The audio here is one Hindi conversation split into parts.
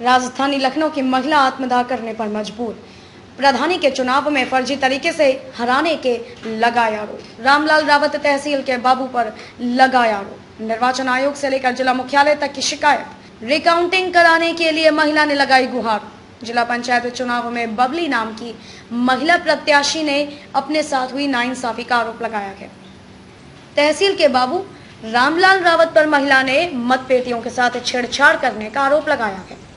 राजधानी लखनऊ की महिला आत्मदाह करने पर मजबूर। प्रधानी के चुनाव में फर्जी तरीके से हराने के लगाया आरोप। रामलाल रावत तहसील के बाबू पर लगाया आरोप। निर्वाचन आयोग से लेकर जिला मुख्यालय तक की शिकायत। रिकाउंटिंग कराने के लिए महिला ने लगाई गुहार। जिला पंचायत चुनाव में बबली नाम की महिला प्रत्याशी ने अपने साथ हुई नाइंसाफी का आरोप लगाया है। तहसील के बाबू रामलाल रावत पर महिला ने मतपेटियों के साथ छेड़छाड़ करने का आरोप लगाया है।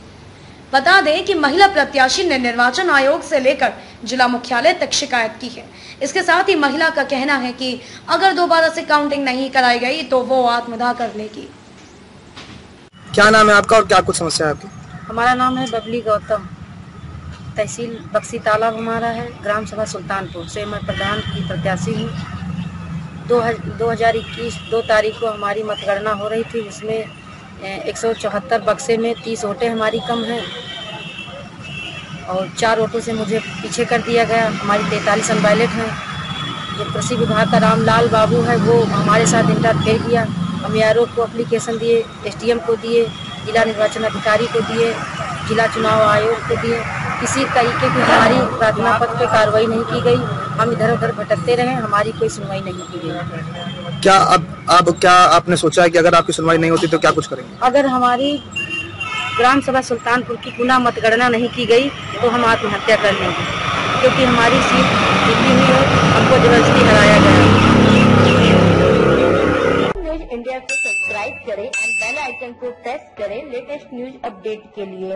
बता दें कि महिला प्रत्याशी ने निर्वाचन आयोग से लेकर जिला मुख्यालय तक शिकायत की है। इसके साथ ही महिला का कहना है कि अगर दोबारा से काउंटिंग नहीं कराई गई तो वो आत्मदाह कर लेगी। क्या नाम है आपका और क्या कुछ समस्या है आपकी? हमारा नाम है बबली गौतम। तहसील बक्सी तालाब हमारा है ग्राम सभा सुल्तानपुर से मैं प्रधान की प्रत्याशी हूँ। दो दो हज़ार इक्कीस दो तारीख को हमारी मतगणना हो रही थी उसमें एक सौ चौहत्तर बक्से में तीस वोटें हमारी कम हैं और चार वोटों से मुझे पीछे कर दिया गया। हमारी तैंतालीस अनवैलेट हैं। जो कृषि विभाग का रामलाल बाबू है, वो हमारे साथ इंटरफेयर किया। हम आरओ को अप्लीकेशन दिए एसडीएम को दिए, जिला निर्वाचन अधिकारी को दिए, जिला चुनाव आयोग को दिए। किसी तरीके की हमारी प्रार्थना पत्र पर कार्रवाई नहीं की गई। हम इधर उधर भटकते रहे हमारी कोई सुनवाई नहीं की गई। क्या अब अब क्या आपने सोचा है कि अगर आपकी सुनवाई नहीं होती तो क्या कुछ करेंगे? अगर हमारी ग्राम सभा सुल्तानपुर की पुनः मतगणना नहीं की गई तो हम आत्महत्या कर लेंगे। क्योंकि हमारी सीट जीती हुई है हमको ज़बरदस्ती हराया गया। न्यूज़ इंडिया को सब्सक्राइब करें एंड बेल आइकन को प्रेस करें लेटेस्ट न्यूज़ अपडेट के लिए।